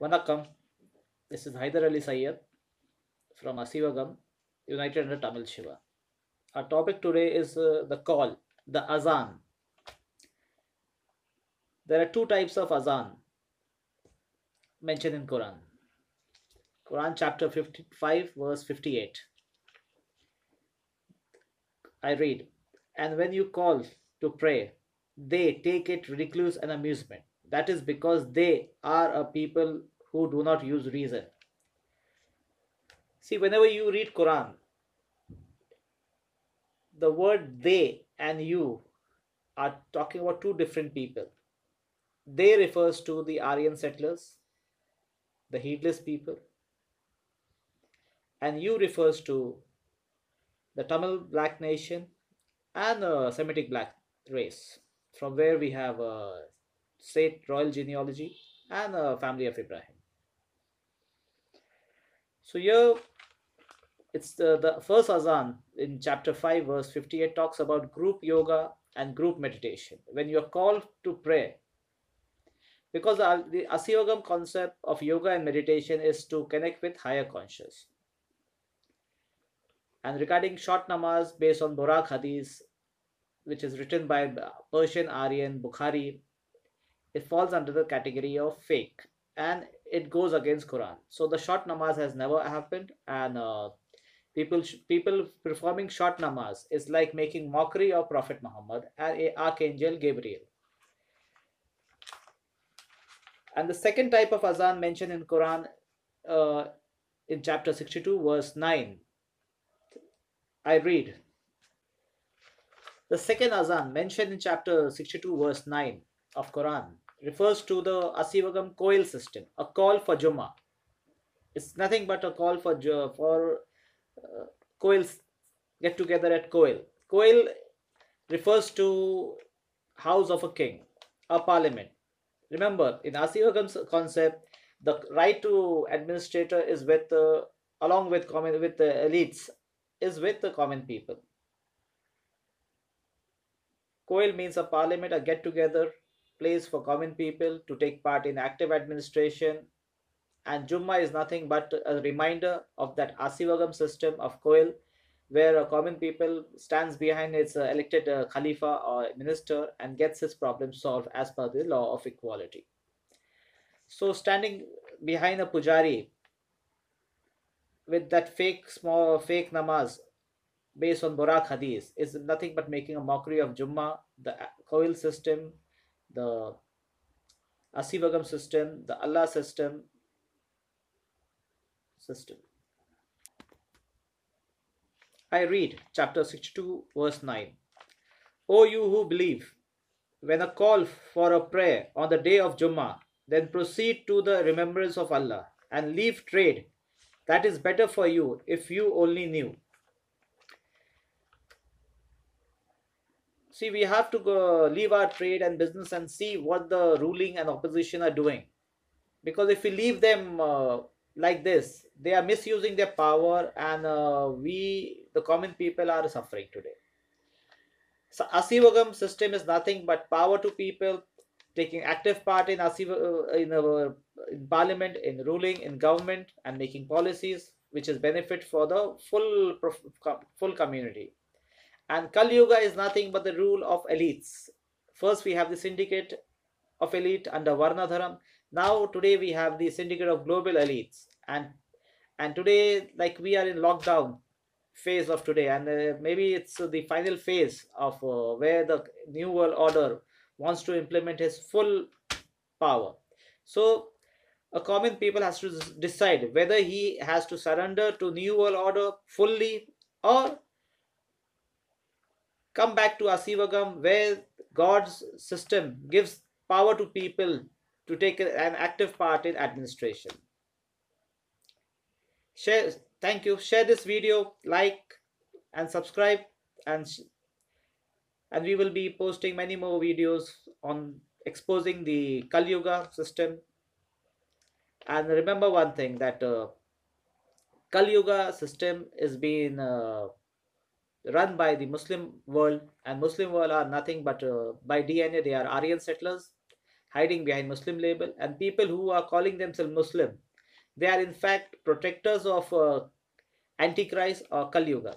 Vanakkam, this is Hyder Ali Sayyed from Asivagam, United Under Tamil Siva. Our topic today is uh, the call, the azan. There are two types of azan mentioned in Quran. Quran chapter 55 verse 58. I read, and when you call to pray, they take it ridiculous and amusement. That is because they are a people who do not use reason. See, whenever you read Quran, the word they and you are talking about two different people. They refers to the Aryan settlers, the heedless people, and you refers to the Tamil black nation and a Semitic black race, from where we have a state royal genealogy and a family of Ibrahim. So here it's the, the first azan in chapter 5 verse 58 talks about group yoga and group meditation when you are called to pray because the, the asiyogam concept of yoga and meditation is to connect with higher conscious and regarding short namaz based on Burak Hadith, which is written by Persian Aryan Bukhari, it falls under the category of fake and it goes against Quran. So the short namaz has never happened, and uh, people people performing short namaz is like making mockery of Prophet Muhammad and a archangel Gabriel. And the second type of azan mentioned in Quran uh, in chapter 62 verse 9 I read the second azan mentioned in chapter 62 verse 9 of Quran refers to the Asivagam Koil system, a call for Jummah. It's nothing but a call for for uh, Koils get together at Koil. Koil refers to house of a king, a parliament. Remember, in Asivagam's concept, the right to administrator is with uh, along with common with the elites is with the common people. Koil means a parliament, a get together place for common people to take part in active administration. And Jumma is nothing but a reminder of that Asivagam system of Koil, where a common people stands behind its uh, elected uh, Khalifa or minister and gets his problem solved as per the law of equality. So, standing behind a pujari with that fake small fake namaz based on Burak Hadith is nothing but making a mockery of Jumma, the Koil system, the Asivagam system, the Allah system, system. I read chapter 62, verse 9. O you who believe, when a call for a prayer on the day of Jummah, then proceed to the remembrance of Allah and leave trade. That is better for you if you only knew. See, we have to go leave our trade and business and see what the ruling and opposition are doing. Because if we leave them uh, like this, they are misusing their power, and uh, we, the common people, are suffering today. So, Asivagam system is nothing but power to people, taking active part in Asiva, uh, in, uh, in parliament, in ruling, in government, and making policies which is benefit for the full full community. And Kali Yuga is nothing but the rule of elites. First, we have the syndicate of elite under Varnadharam. Now, today we have the syndicate of global elites. And and today, like we are in lockdown phase of today, and uh, maybe it's uh, the final phase of uh, where the new world order wants to implement his full power. So, a common people has to decide whether he has to surrender to new world order fully or come back to Asivagam where God's system gives power to people to take an active part in administration. Share, thank you. Share this video, like and subscribe and and we will be posting many more videos on exposing the Kali Yuga system. And remember one thing that uh, Kali Yuga system is being uh, run by the Muslim world, and Muslim world are nothing but uh, by DNA they are Aryan settlers, hiding behind Muslim label, and people who are calling themselves Muslim, they are in fact protectors of uh, Antichrist or Kali Yuga.